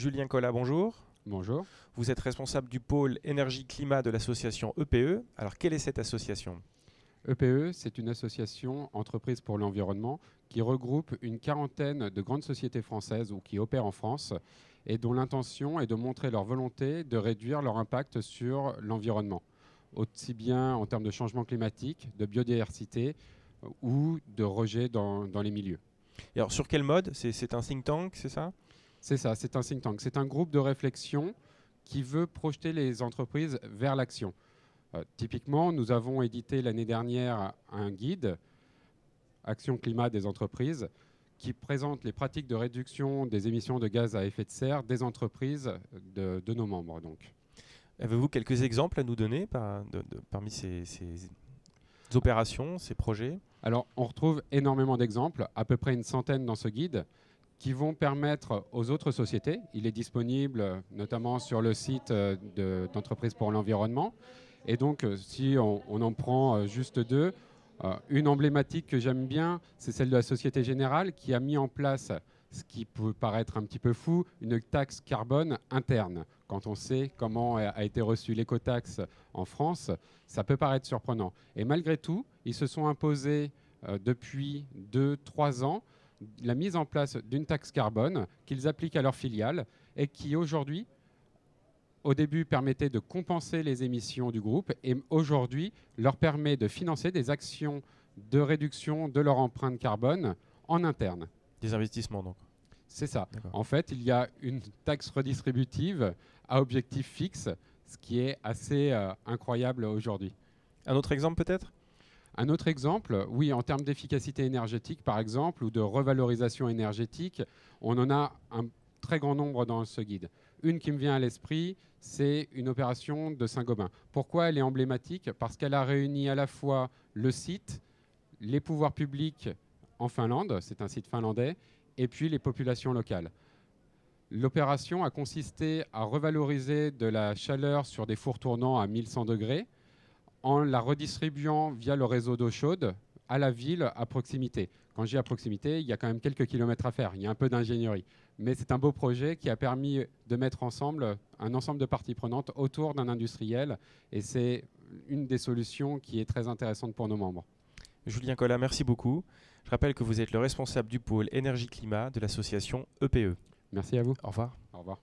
Julien Collat, bonjour. Bonjour. Vous êtes responsable du pôle énergie-climat de l'association EPE. Alors, quelle est cette association? EPE, E, c'est une association entreprise pour l'environnement qui regroupe une quarantaine de grandes sociétés françaises ou qui opèrent en France et dont l'intention est de montrer leur volonté de réduire leur impact sur l'environnement, aussi bien en termes de changement climatique, de biodiversité ou de rejet dans, dans les milieux. Et alors, sur quel mode? C'est un think tank, c'est ça? C'est ça, c'est un think tank. C'est un groupe de réflexion qui veut projeter les entreprises vers l'action. Euh, typiquement, nous avons édité l'année dernière un guide, Action climat des entreprises, qui présente les pratiques de réduction des émissions de gaz à effet de serre des entreprises de, de nos membres. Donc. Avez-vous quelques exemples à nous donner par- de- de- parmi ces, ces opérations, ces projets? Alors, on retrouve énormément d'exemples, à peu près une centaine dans ce guide, qui vont permettre aux autres sociétés, il est disponible euh, notamment sur le site euh, de- d'entreprise pour l'environnement, et donc euh, si on, en prend euh, juste deux, euh, une emblématique que j'aime bien, c'est celle de la Société Générale qui a mis en place, ce qui peut paraître un petit peu fou, une taxe carbone interne. Quand on sait comment a été reçue l'écotaxe en France, ça peut paraître surprenant. Et malgré tout, ils se sont imposés depuis 2-3 ans la mise en place d'une taxe carbone qu'ils appliquent à leurs filiales et qui aujourd'hui, au début, permettait de compenser les émissions du groupe et aujourd'hui leur permet de financer des actions de réduction de leur empreinte carbone en interne. Des investissements, donc. C'est ça. En fait, il y a une taxe redistributive à objectif fixe, ce qui est assez euh, incroyable aujourd'hui. Un autre exemple, peut-être? Un autre exemple, oui, en termes d'efficacité énergétique, par exemple, ou de revalorisation énergétique, on en a un très grand nombre dans ce guide. Une qui me vient à l'esprit, c'est une opération de Saint-Gobain. Pourquoi elle est emblématique? Parce qu'elle a réuni à la fois le site, les pouvoirs publics en Finlande, c'est un site finlandais, et puis les populations locales. L'opération a consisté à revaloriser de la chaleur sur des fours tournants à 1100 degrés en la redistribuant via le réseau d'eau chaude à la ville à proximité. Quand je dis à proximité, il y a quand même quelques kilomètres à faire, il y a un peu d'ingénierie. Mais c'est un beau projet qui a permis de mettre ensemble un ensemble de parties prenantes autour d'un industriel et c'est une des solutions qui est très intéressante pour nos membres. Julien Collat, merci beaucoup. Je rappelle que vous êtes le responsable du pôle énergie-climat de l'association EPE. Merci à vous. Au revoir. Au revoir.